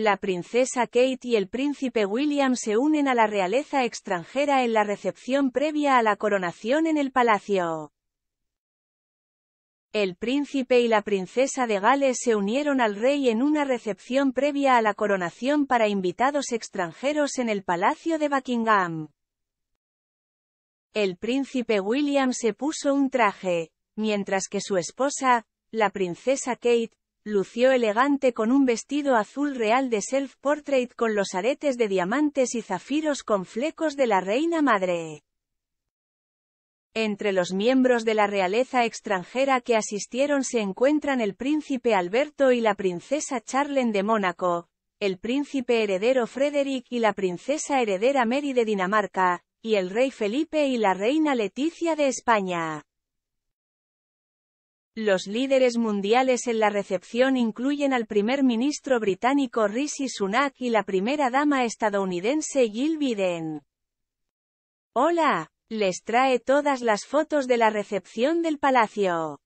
La princesa Kate y el príncipe William se unen a la realeza extranjera en la recepción previa a la coronación en el palacio. El príncipe y la princesa de Gales se unieron al rey en una recepción previa a la coronación para invitados extranjeros en el Palacio de Buckingham. El príncipe William se puso un traje, mientras que su esposa, la princesa Kate, lució elegante con un vestido azul real de self-portrait con los aretes de diamantes y zafiros con flecos de la reina madre. Entre los miembros de la realeza extranjera que asistieron se encuentran el príncipe Alberto y la princesa Charlene de Mónaco, el príncipe heredero Frederick y la princesa heredera Mary de Dinamarca, y el rey Felipe y la reina Leticia de España. Los líderes mundiales en la recepción incluyen al primer ministro británico Rishi Sunak y la primera dama estadounidense Jill Biden. Hola, les trae todas las fotos de la recepción del palacio.